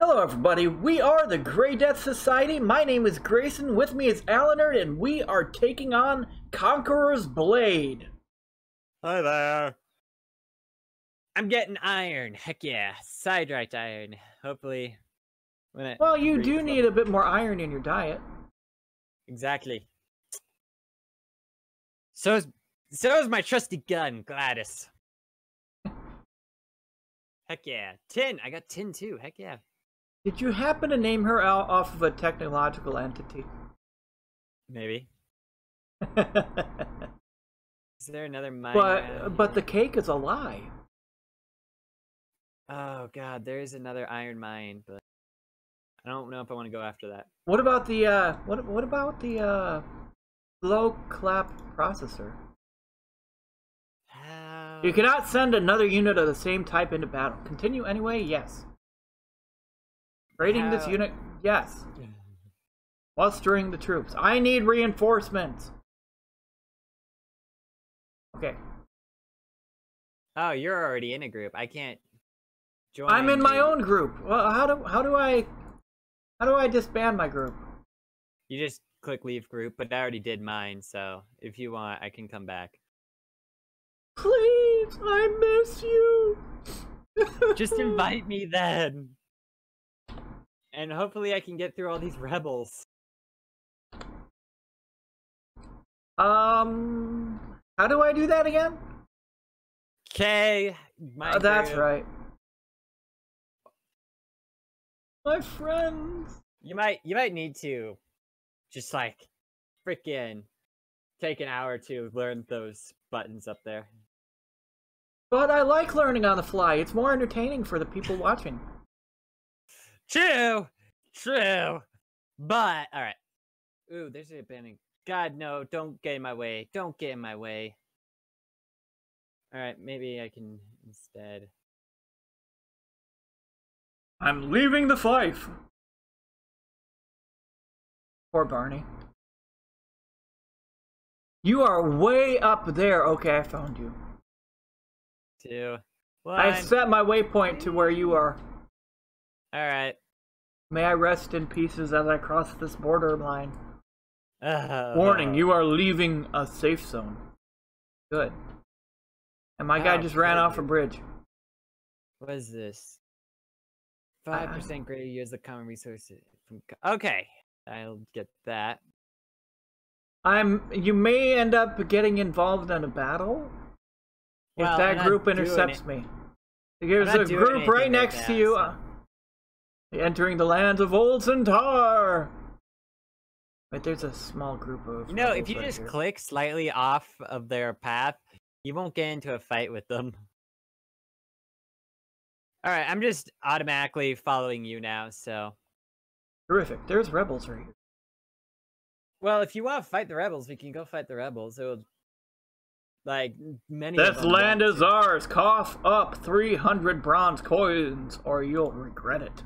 Hello, everybody. We are the Gray Death Society. My name is Grayson. With me is Alanerd, and we are taking on Conqueror's Blade. Hi there. I'm getting iron. Heck yeah. Siderite iron. Hopefully. When it Well, you do reaches need a bit more iron in your diet. Exactly. So is so is my trusty gun, Gladys. Heck yeah. Tin. I got tin too. Heck yeah. Did you happen to name her out off of a technological entity? Maybe. Is there another mine? around but the cake is a lie. Oh god, there is another iron mine, but I don't know if I want to go after that. What about the uh what what about the uh low clap processor? You cannot send another unit of the same type into battle. Continue anyway? Yes. Raiding this unit? Yes. Mustering the troops. I need reinforcements. Okay. Oh, you're already in a group. I can't join. I'm in my you. own group. Well, how do how do I how do I disband my group? You just click leave group, but I already did mine, so if you want, I can come back. Please, I miss you. Just invite me then. And hopefully I can get through all these rebels. Um, how do I do that again? Okay, my Uh, that's group. right. My friends. You might you might need to just like freaking take an hour to learn those buttons up there. But I like learning on the fly. It's more entertaining for the people watching. True, true. But all right. Ooh, there's a abandoned. God no! Don't get in my way. Don't get in my way. All right, maybe I can instead. I'm leaving the fife. Poor Barney. You are way up there. Okay, I found you. Two. I set my waypoint to where you are. All right. May I rest in pieces as I cross this borderline. Uh, Warning, you are leaving a safe zone. Good. And my guy just ran off a bridge. What is this? Uh, Five percent greater use of common resources. Okay, I'll get that. I'm. You may end up getting involved in a battle if Well, I'm that group intercepts me. There's a group right next to you, so- uh, entering the lands of Olsentar. Wait, there's a small group of. You know, if you right just here. click slightly off of their path, you won't get into a fight with them. All right, I'm just automatically following you now. So, Terrific. There's rebels right here. well, if you want to fight the rebels, we can go fight the rebels. It will, like many. of This land is ours. Cough up 300 bronze coins, or you'll regret it.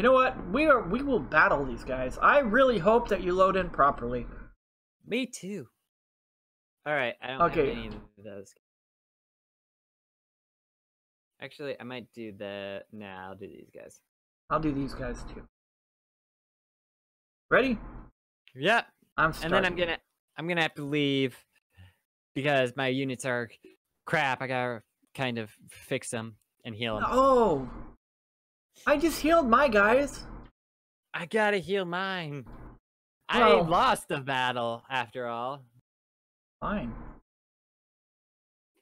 You know what? We are. We will battle these guys. I really hope that you load in properly. Me too. All right, I don't Okay. have any of those. Actually, I might do the. Nah, I'll do these guys. I'll do these guys too. Ready? Yep. I'm and then I'm gonna I'm gonna have to leave because my units are crap. I gotta kind of fix them and heal them. Oh, I just healed my guys. I gotta heal mine. I Well- lost the battle after all. Fine.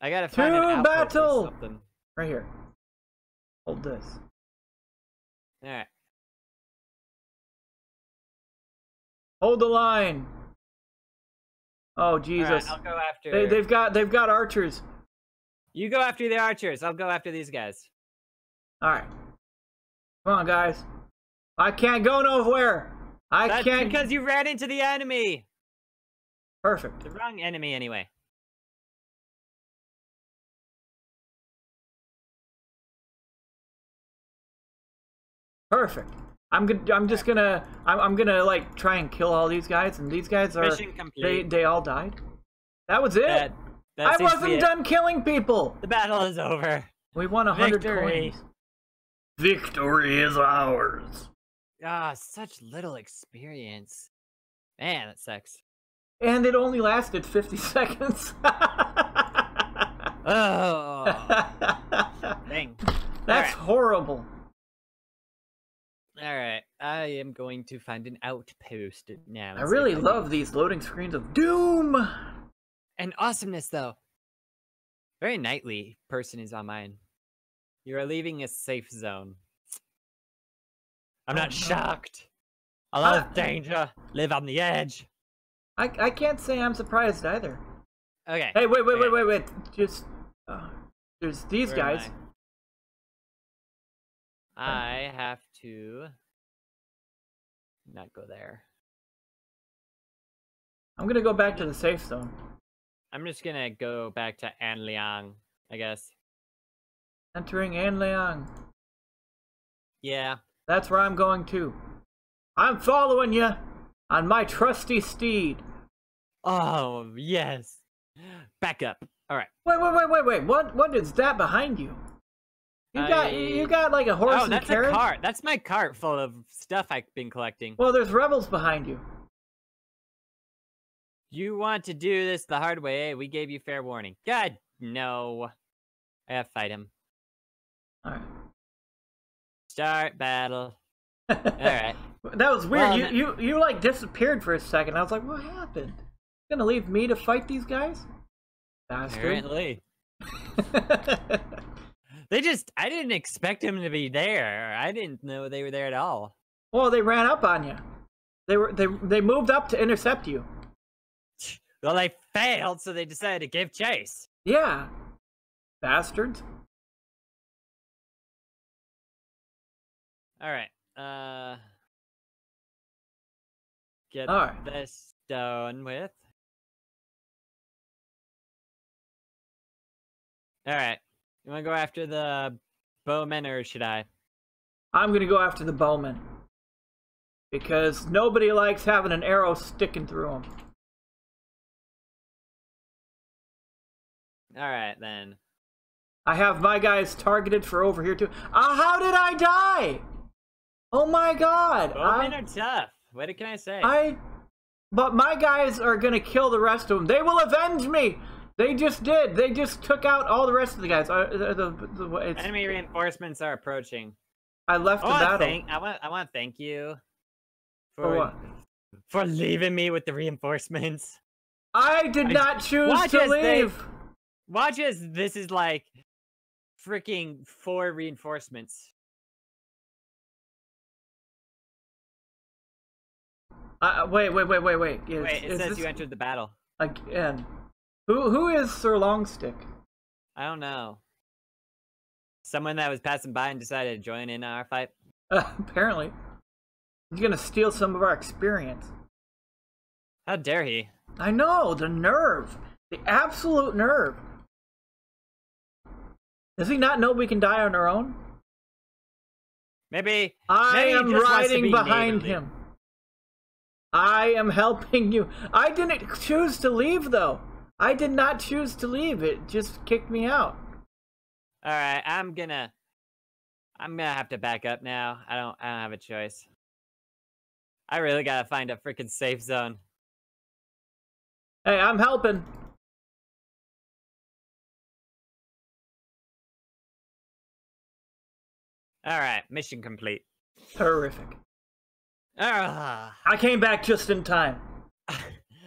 I gotta find an To outpost battle! something. Right here. Hold this. All right. Hold the line. Oh Jesus! I'll go after. they, they've got they've got archers. You go after the archers. I'll go after these guys. All right. Come on, guys. I can't go nowhere. I That's can't. because you ran into the enemy. Perfect. The wrong enemy, anyway. Perfect. I'm gonna. I'm just gonna. I'm, I'm gonna like try and kill all these guys, and these guys are. Mission They complete. they all died. That was it. That, that I seems to be wasn't it. done killing people. The battle is over. We won a hundred Victory. Victory is ours. Ah, such little experience. Man, that sucks. And it only lasted 50 seconds. Oh, dang. That's Alright. horrible. All right, I am going to find an outpost now. I really can- love these loading screens of Doom. And awesomeness, though. Very knightly person is on mine. You are leaving a safe zone. I'm Oh, not no. shocked. I love Ah. danger. Live on the edge. I, I can't say I'm surprised either. Okay. Hey, wait, wait, Okay. wait, wait, wait. Just. Uh, there's these where guys. I? I have to not go there. I'm gonna go back to the safe zone. I'm just gonna go back to Anliang, I guess. Entering Anliang. Yeah. That's where I'm going to. I'm following you on my trusty steed. Oh yes. Back up. All right. Wait, wait, wait, wait, wait. What? What is that behind you? You got I- you got like a horse oh, and that's carriage. a cart. That's my cart full of stuff I've been collecting. Well, there's rebels behind you. You want to do this the hard way? eh? We gave you fair warning. God, no. I have to fight him. All Start battle. All right. That was weird. Well, you, you you like disappeared for a second. I was like, what happened? You Gonna leave me to fight these guys? Bastard. Apparently. They just, I didn't expect him to be there. I didn't know they were there at all. well, they ran up on you. They were they they moved up to intercept you. Well, they failed, so they decided to give chase. Yeah. Bastards. All right. Uh, get All right. this done with. All right. You want to go after the bowmen, or should I? I'm gonna go after the bowman. Because nobody likes having an arrow sticking through them. All right then. I have my guys targeted for over here too. Ah, how did I die? Oh my god. Bowmen I, are tough. What can I say? I but my guys are gonna kill the rest of them. They will avenge me. They just did. They just took out all the rest of the guys. Uh, the, the, the, Enemy reinforcements are approaching. I left I the battle. thank. I want. I want to thank you For what? for leaving me with the reinforcements. I did I- not choose to as they- leave. Watch as this is like freaking four reinforcements. Uh, wait, wait, wait, wait, wait. Is, Wait, it says this you entered the battle. again? Who who is Sir Longstick? I don't know. Someone that was passing by and decided to join in our fight. Uh, apparently, he's gonna steal some of our experience. How dare he? I know the nerve, the absolute nerve. Does he not know we can die on our own? Maybe I Maybe am just wants to riding be behind neighborly. him. I am helping you. I didn't choose to leave though. I did not choose to leave. It just kicked me out. All right, I'm gonna I'm gonna have to back up now. I don't I don't have a choice. I really gotta find a freaking safe zone. Hey, I'm helping. All right, mission complete. Terrific. Ah, I came back just in time. I,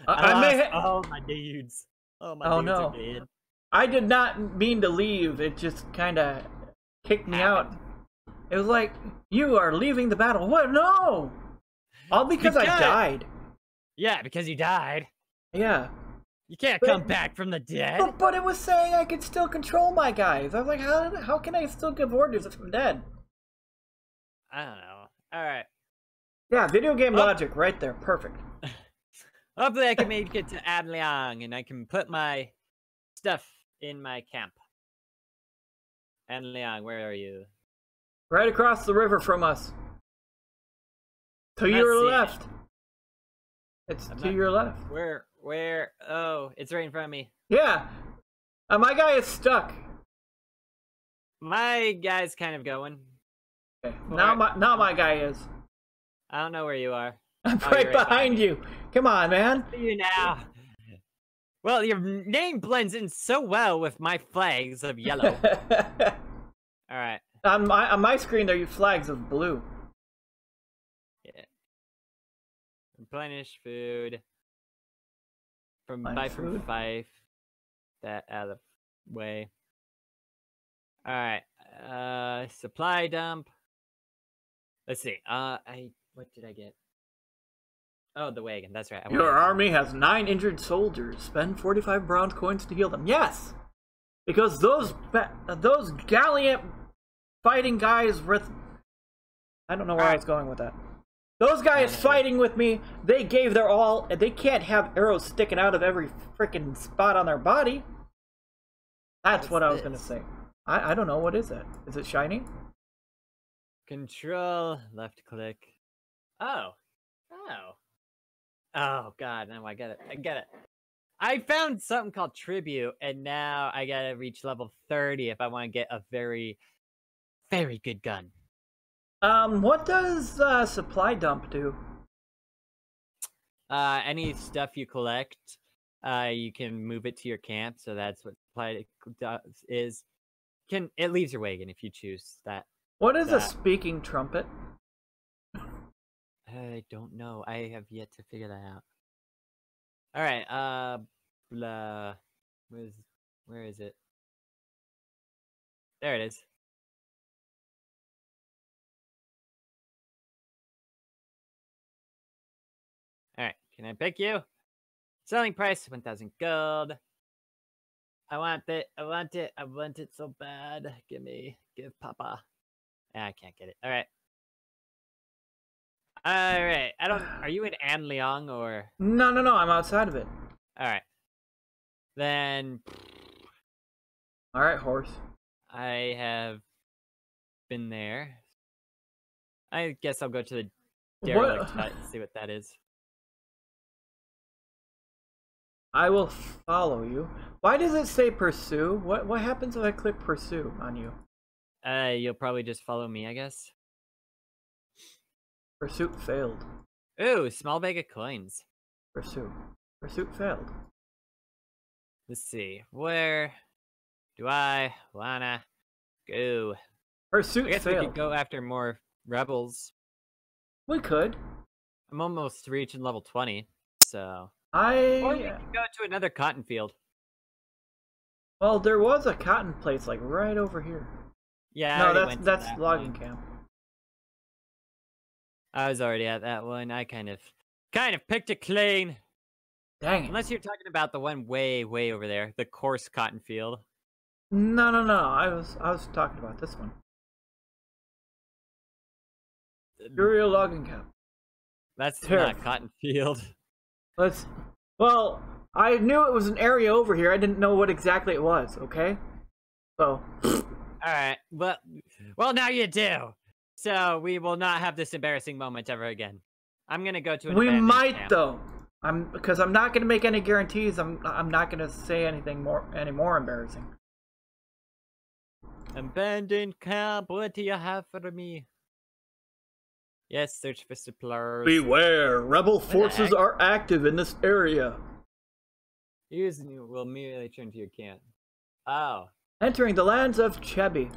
I may lost ha- my dudes. Oh my Oh, dudes no. are dead. I did not mean to leave. It just kind of kicked me out. It was like, you are leaving the battle. What? No! All because I died. Yeah, because you died. Yeah. You can't But- come back from the dead. But, but it was saying I could still control my guys. I was like, how, how can I still give orders if I'm dead? I don't know. All right. Yeah, video game logic right there. Perfect. Hopefully, I can make it to Anliang and I can put my stuff in my camp. Anliang, where are you? Right across the river from us. To Let's your left. It's I'm to not- your left. Where? Where? Oh, it's right in front of me. Yeah. Uh, my guy is stuck. My guy's kind of going. Okay. Now my now my guy is. I don't know where you are. I'm Oh, right right behind you. Come on, man. See you now. Well, your name blends in so well with my flags of yellow. All right. on my on my screen, there are flags of blue. Yeah. Replenish food. From Find buy from food. Fife. That out of the way. Alright. Uh supply dump. Let's see. Uh I what did I get? Oh the wagon, that's right. Your army has nine injured soldiers. Spend 45 bronze coins to heal them. Yes! Because those those gallant fighting guys with I don't know where I was going with that. Those guys fighting with me, they gave their all, and they can't have arrows sticking out of every freaking spot on their body. That's What's what I was gonna say. I, I don't know, what is it? Is it shiny? Control left click. Oh. Oh. Oh god, now I get it. I get it. I found something called tribute, and now I gotta reach level 30 if I want to get a very, very good gun. Um, what does uh, supply dump do? Uh, any stuff you collect, uh, you can move it to your camp. So that's what supply does is. Can it leaves your wagon if you choose that. What is a speaking trumpet? I don't know. I have yet to figure that out. All right. Uh, blah. Where's where is it? There it is. All right. Can I pick you? Selling price one thousand gold. I want it. I want it. I want it so bad. Give me. Give Papa. Ah, I can't get it. All right. All right. I don't. Are you in Anliang or? No, no, no, I'm outside of it. All right. Then Alright, horse. I have been there. I guess I'll go to the derelict hut and see what that is. I will follow you. Why does it say pursue? What what happens if I click pursue on you? Uh, you'll probably just follow me, I guess. Pursuit failed. Ooh, small bag of coins. Pursue. Pursuit failed. Let's see. Where do I wanna go? I Pursuit guess we failed. could go after more rebels. We could. I'm almost reaching level 20, so. I Or we could go to another cotton field. well, there was a cotton place like right over here. Yeah, no, that's that's that logging camp. I was already at that one. I kind of, kind of picked it clean. Dang it. Unless you're talking about the one way, way over there, the coarse cotton field. No, no, no. I was I was talking about this one. Imperial logging camp. That's Terrible. not cotton field. Let's. Well, I knew it was an area over here. I didn't know what exactly it was. Okay. So All right. Well, well, now you do. So we will not have this embarrassing moment ever again. I'm gonna go to an we might camp. though. I'm because I'm not gonna make any guarantees. I'm I'm not gonna say anything more any more embarrassing. Abandoned camp. What do you have for me? Yes, search for supplies. Beware, rebel the forces are active in this area. Use will immediately turn to your camp. Oh. Entering the lands of Chebi.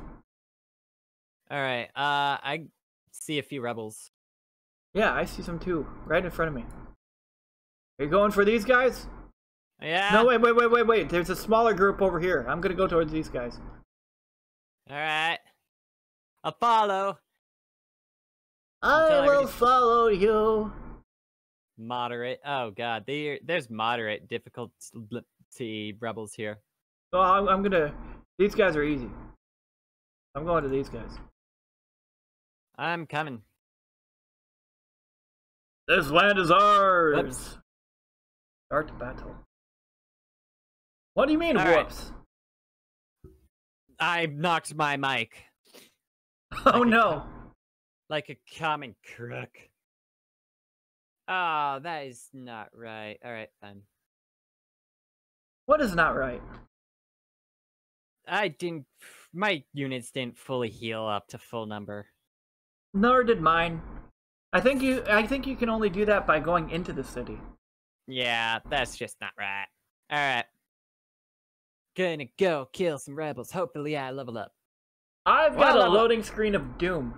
All right. Uh, I see a few rebels. Yeah, I see some too, right in front of me. Are you going for these guys? Yeah. No, wait, wait, wait, wait, wait. There's a smaller group over here. I'm gonna go towards these guys. All right. I'll follow. I will follow you. Moderate. Oh god, they there's moderate difficulty rebels here. So I'm, I'm gonna. These guys are easy. I'm going to these guys. I'm coming. This land is ours. Whoops. Start battle. What do you mean, All right. whoops? I knocked my mic Oh Like a no. like a common crook. Oh, that is not right. All right, fine. What is not right? I didn't. My units didn't fully heal up to full number. Nor did mine. I think you. I think you can only do that by going into the city. Yeah, that's just not right. All right. Gonna go kill some rebels. Hopefully, I level up. I've got Well, a loading screen of doom.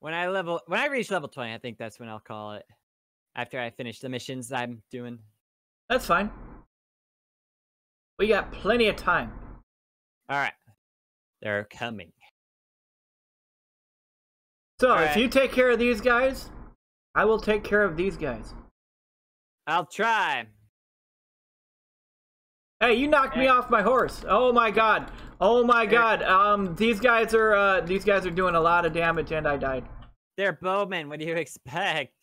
When I level, when I reach level twenty, I think that's when I'll call it. After I finish the missions I'm doing. That's fine. We got plenty of time. All right, they're coming. So if Alright. you take care of these guys, I will take care of these guys. I'll try. Hey, you knocked me off my horse. Oh my god. Oh my god. Um these guys are uh these guys are doing a lot of damage and I died. They're bowmen. What do you expect?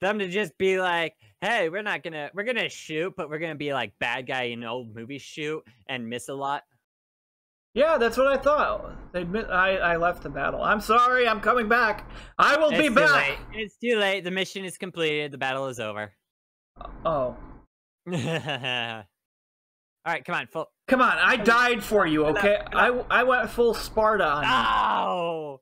Them to just be like, "Hey, we're not gonna, we're gonna shoot, but we're gonna be like bad guy in old movies shoot and miss a lot." Yeah, that's what I thought. They admit I I left the battle. I'm sorry. I'm coming back. I will It's be too back. late. It's too late. The mission is completed. The battle is over. Oh. All right, come on, full. Come on. I died for you, okay? I I went full Sparta on you. Oh,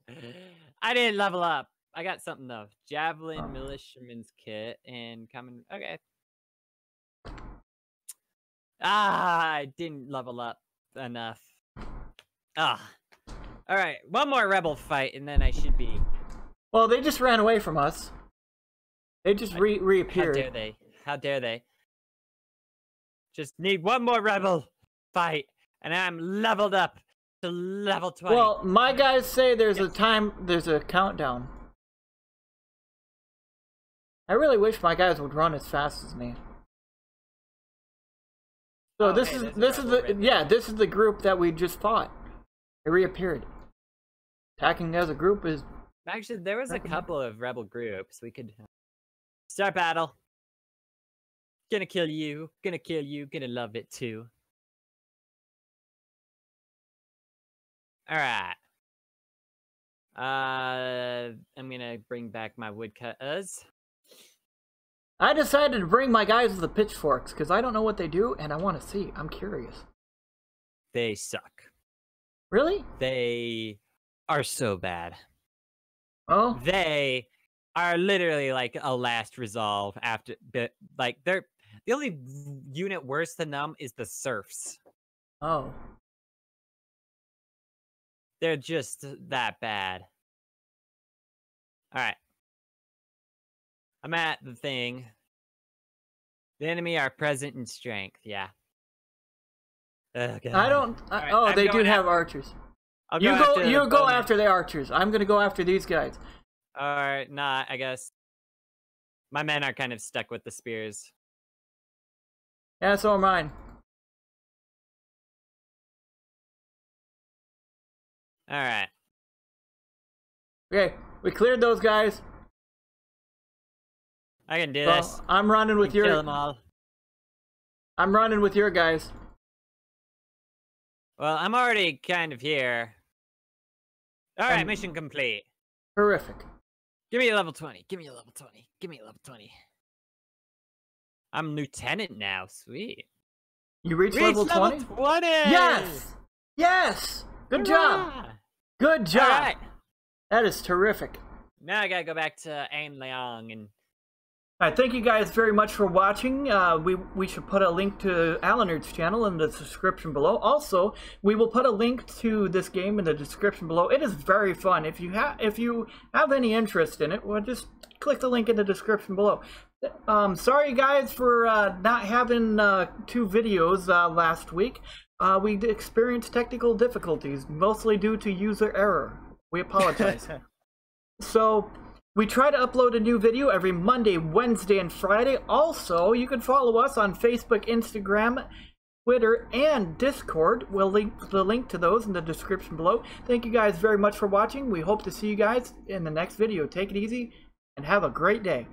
I didn't level up. I got something though. Javelin, Oh. militiaman's kit, and common. Okay. Ah, I didn't level up enough. Ah. All right, one more rebel fight, and then I should be. Well, they just ran away from us. They just re reappeared. How dare they? How dare they? Just need one more rebel fight, and I'm leveled up to level twenty. Well, my guys say there's a time, there's a countdown. I really wish my guys would run as fast as me. So Oh, this hey, is this is the right yeah this is the group that we just fought. They reappeared. Attacking as a group is Actually, there was a couple of rebel groups. We could uh, start battle. Gonna kill you. Gonna kill you. Gonna love it too. All right. Uh, I'm gonna bring back my woodcutters. I decided to bring my guys with the pitchforks because I don't know what they do and I want to see. I'm curious. They suck. Really? They are so bad. Oh, They are literally like a last resolve after, like they're the only unit worse than them is the serfs. oh. They're just that bad. All right. I'm at the thing. The enemy are present in strength. Yeah. Ugh, I don't. I, Alright, oh, I'm they do going have archers. I'll You go. after You the go bowmen. after the archers. I'm gonna go after these guys. All right, nah. I guess my men are kind of stuck with the spears. Yeah, so are mine. All right. Okay, we cleared those guys. I can do Well, this. I'm running with Can kill them all. I'm running with your guys. Well, I'm already kind of here. All right, And- mission complete. Horrific. Give me a level 20. Give me a level 20. Give me a level 20. I'm lieutenant now. Sweet. You reached Reach level twenty. 20. Yes. Yes. Good job. Good job. All right. That is terrific. Now I gotta go back to Anliang and All right, thank you guys very much for watching. Uh, we we should put a link to Alanerd's channel in the description below. Also, we will put a link to this game in the description below. It is very fun. If you have if you have any interest in it, well, just click the link in the description below. Um, sorry guys for uh, not having uh, two videos uh, last week. Uh, we experienced technical difficulties, mostly due to user error. We apologize. So we try to upload a new video every Monday, Wednesday, and Friday. Also, you can follow us on Facebook, Instagram, Twitter, and Discord. We'll link the link to those in the description below. Thank you guys very much for watching. We hope to see you guys in the next video. Take it easy and have a great day.